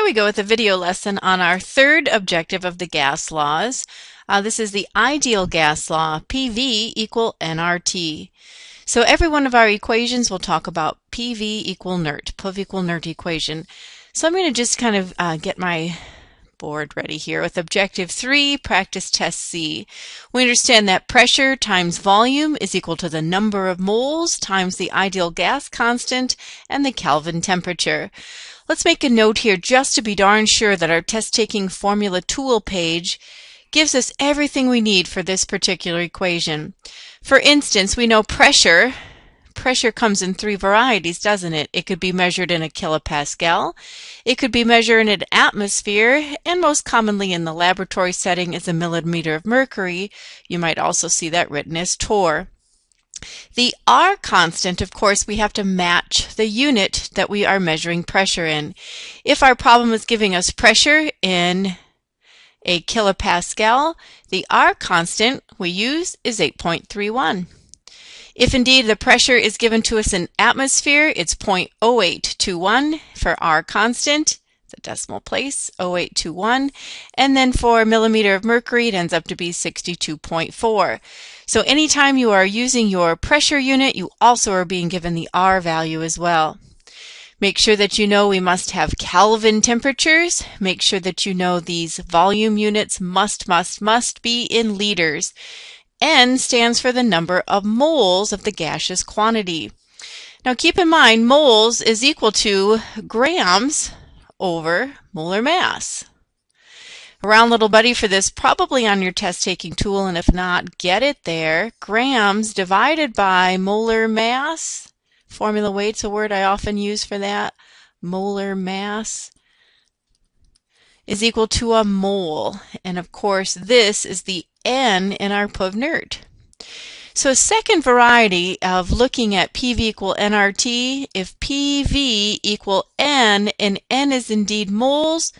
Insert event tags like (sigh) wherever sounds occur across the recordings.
Here we go with a video lesson on our third objective of the gas laws. Uh, this is the ideal gas law, PV equal nRT. So every one of our equations will talk about PV equal NERT, PV equal NERT equation. So I'm going to just kind of uh, get my board ready here with objective 3, practice test C. We understand that pressure times volume is equal to the number of moles times the ideal gas constant and the Kelvin temperature. Let's make a note here just to be darn sure that our test-taking formula tool page gives us everything we need for this particular equation. For instance, we know pressure. Pressure comes in three varieties, doesn't it? It could be measured in a kilopascal, it could be measured in an atmosphere, and most commonly in the laboratory setting is a millimeter of mercury. You might also see that written as torr. The R constant, of course, we have to match the unit that we are measuring pressure in. If our problem is giving us pressure in a kilopascal, the R constant we use is 8.31. If indeed the pressure is given to us in atmosphere, it's 0.0821 for R constant the decimal place, 0821. And then for millimeter of mercury, it ends up to be 62.4. So anytime you are using your pressure unit, you also are being given the R value as well. Make sure that you know we must have Kelvin temperatures. Make sure that you know these volume units must, must, must be in liters. N stands for the number of moles of the gaseous quantity. Now keep in mind, moles is equal to grams over molar mass. A round little buddy for this probably on your test taking tool and if not get it there. Grams divided by molar mass. Formula weight's a word I often use for that. Molar mass is equal to a mole. And of course this is the N in our PUV so a second variety of looking at PV equal nRT, if PV equal N and N is indeed moles,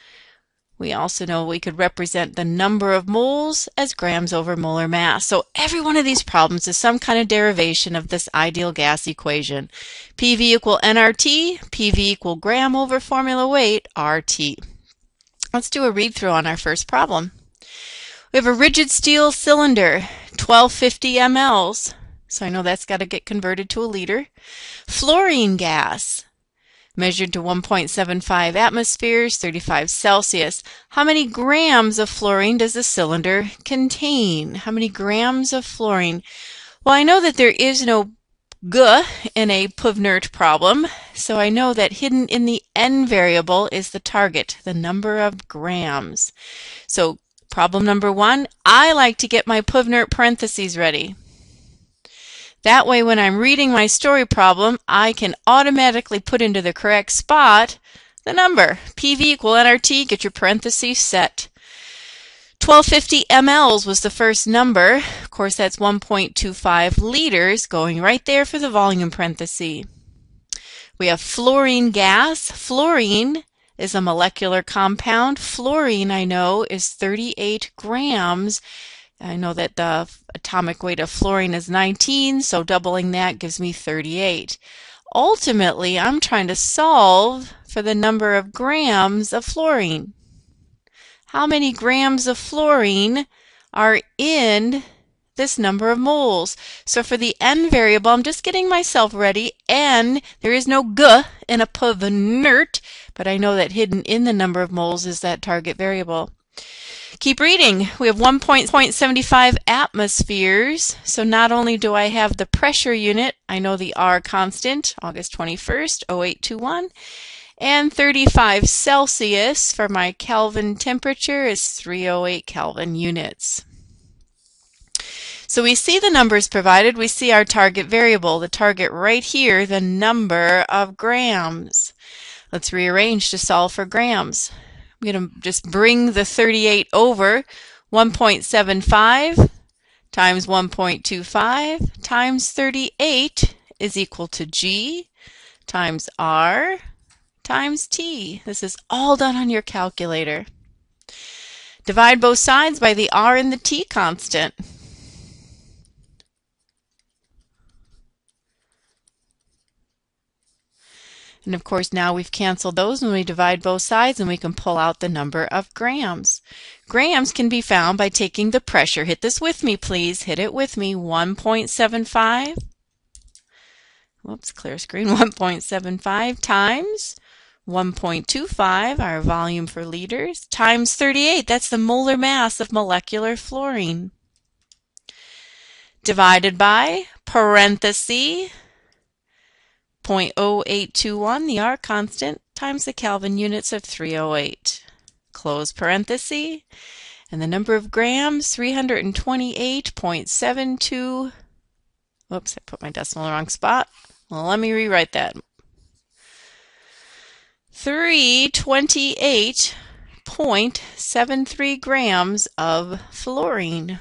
we also know we could represent the number of moles as grams over molar mass. So every one of these problems is some kind of derivation of this ideal gas equation. PV equal nRT, PV equal gram over formula weight, RT. Let's do a read through on our first problem. We have a rigid steel cylinder, 1250 mLs. So I know that's got to get converted to a liter. Fluorine gas, measured to 1.75 atmospheres, 35 Celsius. How many grams of fluorine does the cylinder contain? How many grams of fluorine? Well, I know that there is no G in a PUVNERT problem, so I know that hidden in the N variable is the target, the number of grams. So Problem number one, I like to get my PUVNERT parentheses ready. That way when I'm reading my story problem, I can automatically put into the correct spot the number. PV equal nRT, get your parentheses set. 1250 mLs was the first number. Of course, that's 1.25 liters going right there for the volume parenthesis. We have fluorine gas. Fluorine is a molecular compound. Fluorine, I know, is 38 grams. I know that the atomic weight of fluorine is 19, so doubling that gives me 38. Ultimately, I'm trying to solve for the number of grams of fluorine. How many grams of fluorine are in this number of moles. So for the n variable, I'm just getting myself ready. n, there is no g in a PUVNERT, but I know that hidden in the number of moles is that target variable. Keep reading. We have 1.75 atmospheres. So not only do I have the pressure unit, I know the R constant, August 21st, 0821, and 35 Celsius for my Kelvin temperature is 308 Kelvin units. So we see the numbers provided. We see our target variable, the target right here, the number of grams. Let's rearrange to solve for grams. I'm going to just bring the 38 over 1.75 times 1.25 times 38 is equal to G times R times T. This is all done on your calculator. Divide both sides by the R and the T constant. And of course now we've canceled those and we divide both sides and we can pull out the number of grams. Grams can be found by taking the pressure. Hit this with me please. Hit it with me. 1.75. Whoops, clear screen. (laughs) 1.75 times 1.25, our volume for liters, times 38. That's the molar mass of molecular fluorine. Divided by parenthesis 0.0821, the R constant, times the Kelvin units of 308. Close parenthesis. And the number of grams, 328.72. Whoops, I put my decimal in the wrong spot. Well, let me rewrite that. 328.73 grams of fluorine.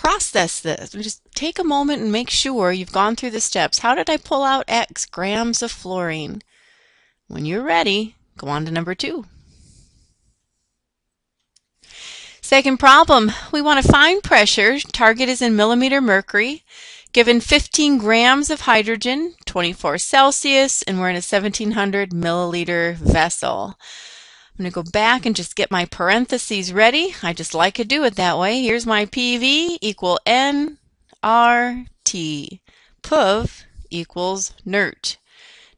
Process this. Just take a moment and make sure you've gone through the steps. How did I pull out X grams of fluorine? When you're ready, go on to number two. Second problem, we want to find pressure. Target is in millimeter mercury. Given 15 grams of hydrogen, 24 Celsius, and we're in a 1700 milliliter vessel. I'm going to go back and just get my parentheses ready. I just like to do it that way. Here's my PV equal N R T. PUV equals NERT.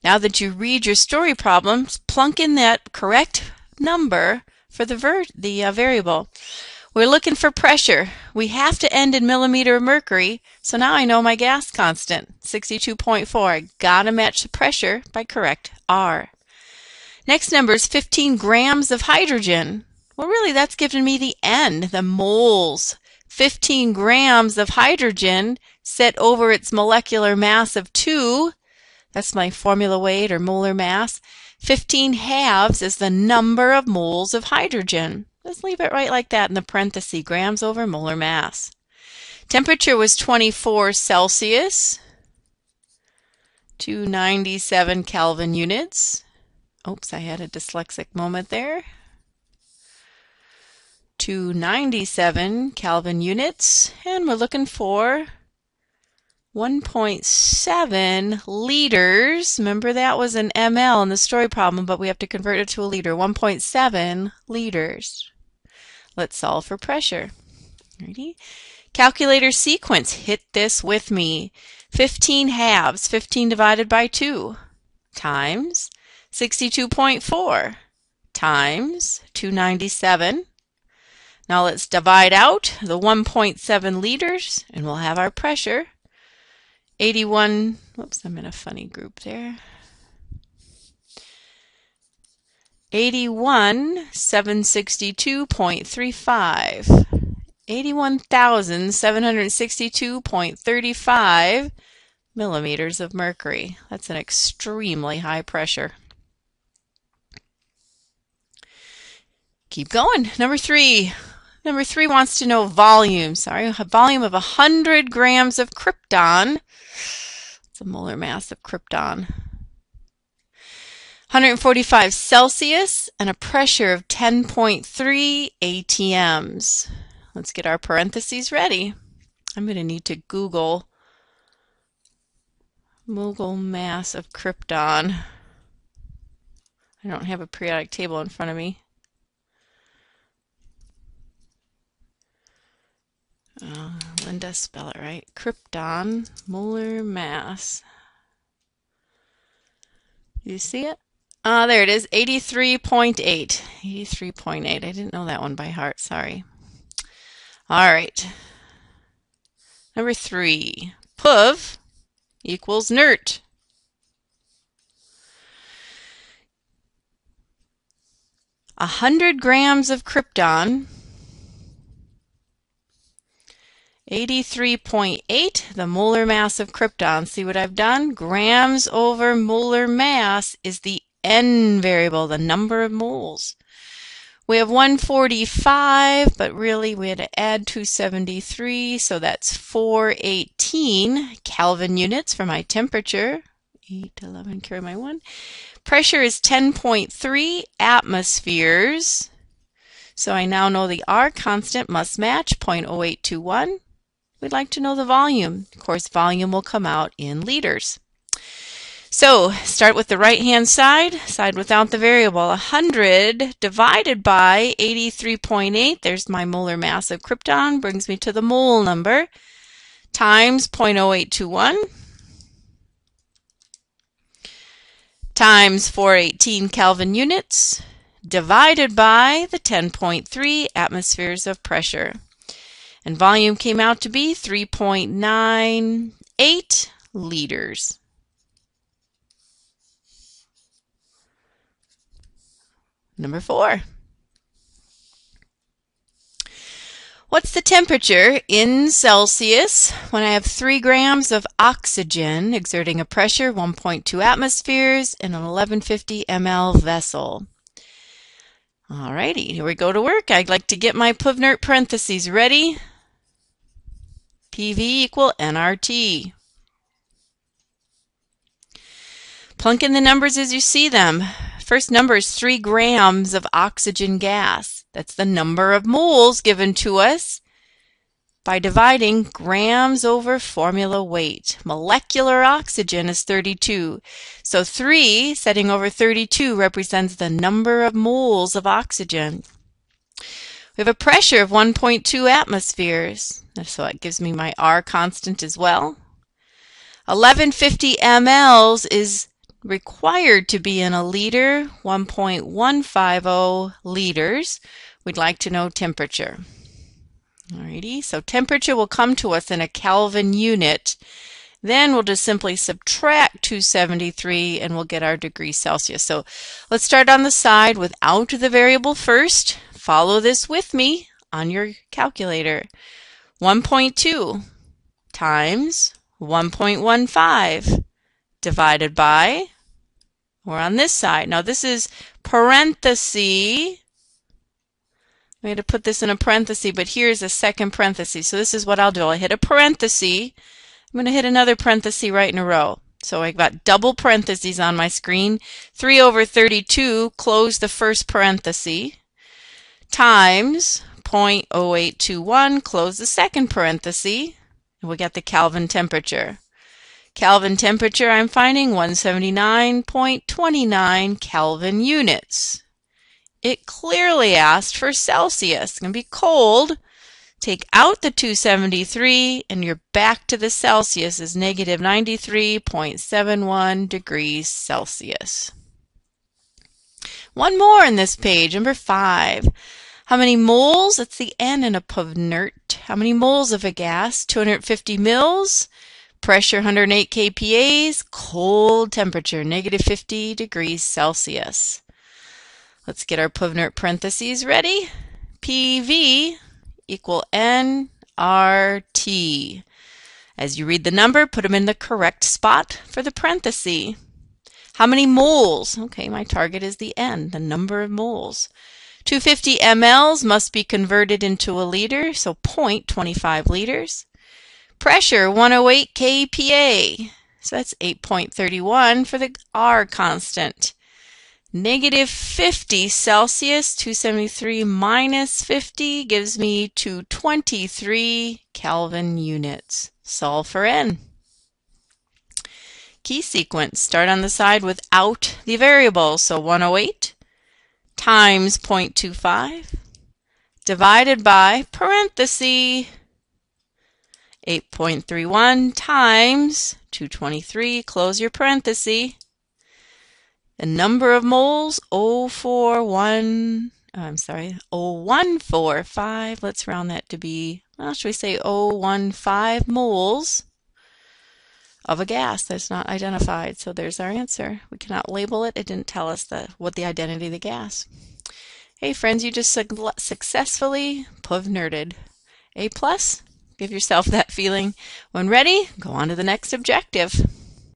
Now that you read your story problems, plunk in that correct number for the, the uh, variable. We're looking for pressure. We have to end in millimeter of mercury, so now I know my gas constant, 62.4. I gotta match the pressure by correct R. Next number is 15 grams of hydrogen. Well, really, that's given me the N, the moles. 15 grams of hydrogen set over its molecular mass of 2. That's my formula weight or molar mass. 15 halves is the number of moles of hydrogen. Let's leave it right like that in the parenthesis, grams over molar mass. Temperature was 24 Celsius, 297 Kelvin units. Oops, I had a dyslexic moment there. 297 Kelvin units, and we're looking for 1.7 liters. Remember that was an ml in the story problem, but we have to convert it to a liter. 1.7 liters. Let's solve for pressure. Ready? Calculator sequence. Hit this with me. 15 halves, 15 divided by 2, times 62.4 times 297. Now let's divide out the 1.7 liters and we'll have our pressure. 81, whoops, I'm in a funny group there. 81,762.35. 81,762.35 millimeters of mercury. That's an extremely high pressure. Keep going. Number three. Number three wants to know volume. Sorry, a volume of 100 grams of krypton. It's a molar mass of krypton. 145 Celsius and a pressure of 10.3 atms. Let's get our parentheses ready. I'm going to need to Google molar mass of krypton. I don't have a periodic table in front of me. Uh, Linda, spell it right. Krypton molar mass. You see it? Ah, uh, there it is. 83.8. 83.8. I didn't know that one by heart. Sorry. All right. Number three. PUV equals NERT. A hundred grams of krypton 83.8, the molar mass of krypton. See what I've done? Grams over molar mass is the N variable, the number of moles. We have 145, but really we had to add 273, so that's 418 Kelvin units for my temperature. 8, 11, carry my 1. Pressure is 10.3 atmospheres. So I now know the R constant must match 0.0821 we'd like to know the volume. Of course, volume will come out in liters. So start with the right hand side, side without the variable. 100 divided by 83.8, there's my molar mass of krypton, brings me to the mole number, times 0.0821 times 418 Kelvin units divided by the 10.3 atmospheres of pressure. And volume came out to be 3.98 liters. Number four. What's the temperature in Celsius when I have 3 grams of oxygen exerting a pressure 1.2 atmospheres in an 1150 ml vessel? Alrighty, here we go to work. I'd like to get my Puvnert parentheses ready. PV equal nRT. Plunk in the numbers as you see them. First number is 3 grams of oxygen gas. That's the number of moles given to us by dividing grams over formula weight. Molecular oxygen is 32. So 3 setting over 32 represents the number of moles of oxygen. We have a pressure of 1.2 atmospheres. So that gives me my R constant as well. 1150 mLs is required to be in a liter, 1.150 liters. We'd like to know temperature. Alrighty, so temperature will come to us in a Kelvin unit. Then we'll just simply subtract 273 and we'll get our degrees Celsius. So let's start on the side without the variable first. Follow this with me on your calculator. 1.2 times 1.15 divided by, we're on this side. Now this is parenthesis. We had to put this in a parenthesis, but here's a second parenthesis. So this is what I'll do. I'll hit a parenthesis. I'm going to hit another parenthesis right in a row. So I've got double parentheses on my screen. 3 over 32, close the first parenthesis, times 0.0821, close the second parenthesis, and we get the Kelvin temperature. Kelvin temperature, I'm finding 179.29 Kelvin units. It clearly asked for Celsius. It's going to be cold. Take out the 273 and you're back to the Celsius is negative 93.71 degrees Celsius. One more in this page, number five. How many moles? That's the N in a Puvnert. How many moles of a gas? 250 mils. Pressure 108 kPa's, cold temperature negative 50 degrees Celsius. Let's get our Puvnert parentheses ready. PV equal nRT. As you read the number, put them in the correct spot for the parenthesis. How many moles? Okay, my target is the N, the number of moles. 250 mLs must be converted into a liter, so 0.25 liters. Pressure 108 kPa. So that's 8.31 for the R constant. Negative 50 Celsius, 273 minus 50 gives me 223 Kelvin units. Solve for N. Key sequence. Start on the side without the variable. So 108 times 0.25 divided by parenthesis 8.31 times 223, close your parenthesis. The number of moles, 041, oh, I'm sorry, 0145. Let's round that to be, well, should we say 015 moles of a gas that's not identified. So there's our answer. We cannot label it. It didn't tell us the, what the identity of the gas. Hey friends, you just su successfully Puvnerted. A plus. Give yourself that feeling. When ready, go on to the next objective.